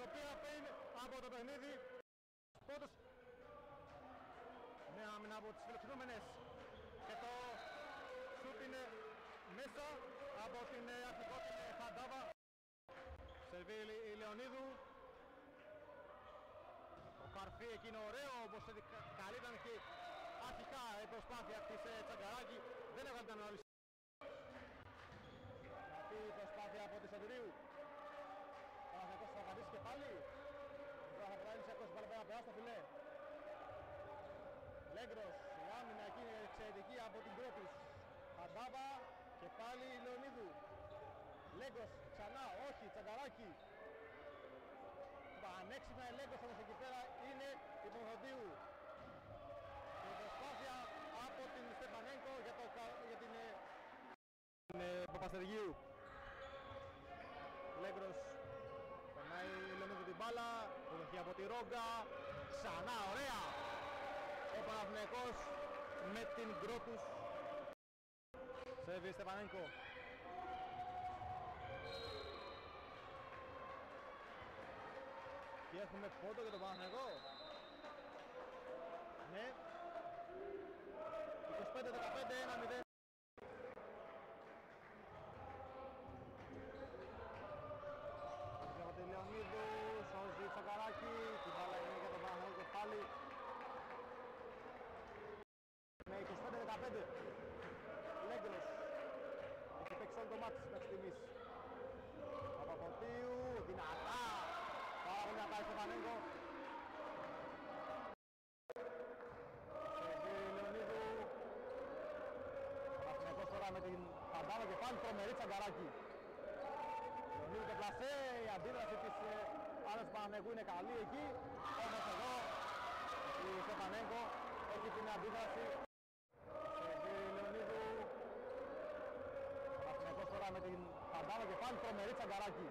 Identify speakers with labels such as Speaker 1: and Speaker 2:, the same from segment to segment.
Speaker 1: η οποία παίρνει από το παιχνίδι πόντους με άμυνα από τις φιλοξενούμενες. Και το σουτ είναι μέσα από την ε, αρχικό την ε, Φαντάβα Σερβίλη η Λεωνίδου. Ο Καρφί εκείνο ωραίο όπως κα- καλή ήταν και αρχικά η προσπάθεια της ε, Τσαγκαράκη. Δεν έκανε την ανάλυση. Αυτή η προσπάθεια από τη Σωτηρίου Παναθηναϊκός θα πατήσει και πάλι Τώρα θα περάσει σε κόσμο πάλι πέρα περάσει το φιλέ Λέγκρος, η άμυνα εκεί είναι εξαιρετική από την Κρότης Φαντάβα και πάλι η Λεωνίδου. Λέγκρος, ξανά, όχι, Τσαγκαράκη. Πανέξυπνα η Λέγκρος όμως εκεί πέρα είναι η Παπαδίου η προσπάθεια από την Στεφανέγκο για, το, κα- για την, ε, την ε, Παπαστεργίου Λέγκρος περνάει η Λεωνίδου την μπάλα. Προδοχή από τη Ρόγκα. Ξανά ωραία ο Παναθηναϊκός με την Γκρότους Σέβη Στεφανέγκο και έχουμε πόντο για τον Παναθηναϊκό. Ναι. 25-15 1-0 από τη Λεωνίδου, σώζει Τσακαράκη, την μπάλα είναι για τον Παναθηναϊκό και πάλι με 25-15 Λέγκρος έχει παίξει όλο το μάτι μέχρι στιγμής Παπαποντίου, δυνατά. Πάρα πολύ δυνατά στο Πανέγκο. Σερβί Λεωνίδου. Παναθηναϊκός τώρα με την Παντάβα και πάλι τρομερή τσαγκαράκι. Λεωνίδου και πλασέ, η αντίδραση της ε, άλλας του Παναθηναϊκού είναι καλή εκεί. Όμως εδώ η Στεφανέγκο με την Παντάβα και πάλι τρομερή τσαγκαράκι.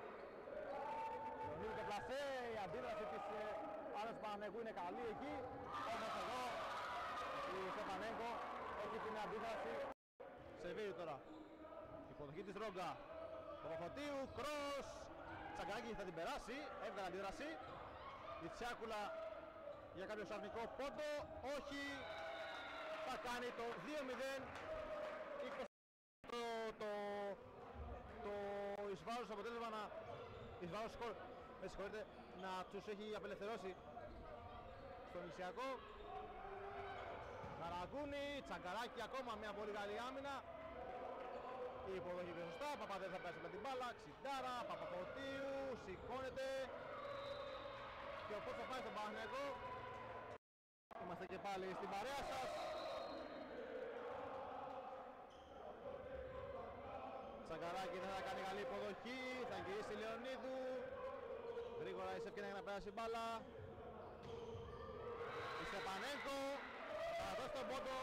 Speaker 1: Λεωνίδου και πλασέ, η αντίδραση της ε, άλλας του Παναθηναϊκού είναι καλή εκεί. Όμως εδώ η Στεφανέγκο έχει την αντίδραση. Σερβίρι τώρα. Υποδοχή της Ρόγκα. Παπαφωτίου, κρός Τσαγκαράκη θα την περάσει, έβγαλε αντίδραση. Η Τσιάκουλα για κάποιο σαρνικό πόντο, όχι. Θα κάνει το 2-0 20 το, το, το εις βάρος αποτέλεσμα να εις βάρος σκορ, με συγχωρείτε, να τους έχει απελευθερώσει στον Ισιακό Καραγκούνη, Τσαγκαράκη ακόμα μια πολύ καλή άμυνα. Η υποδοχή είναι σωστά, Παπαδές θα πέσει με την μπάλα, Ξιντάρα, Παπαποτίου, σηκώνεται. Και ο θα πάει στον Παναγενικό. Είμαστε και πάλι στην παρέα σας Τσαγκαράκη δεν θα κάνει καλή υποδοχή, θα γυρίσει Λεωνίδου. Γρήγορα η Σευκίνια για να περάσει η μπάλα. Η Στεπανέγκο θα δώσει τον πόντο.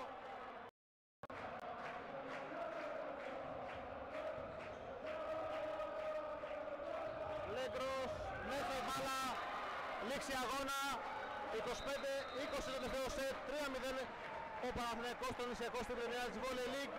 Speaker 1: Λέγκρος, μέσα η μπάλα, λήξη αγώνα, 25-20 το τελευταίο σετ, 3-0 ο Παναθηναϊκός στον Ισιακό στην πρεμιέρα της Volley League.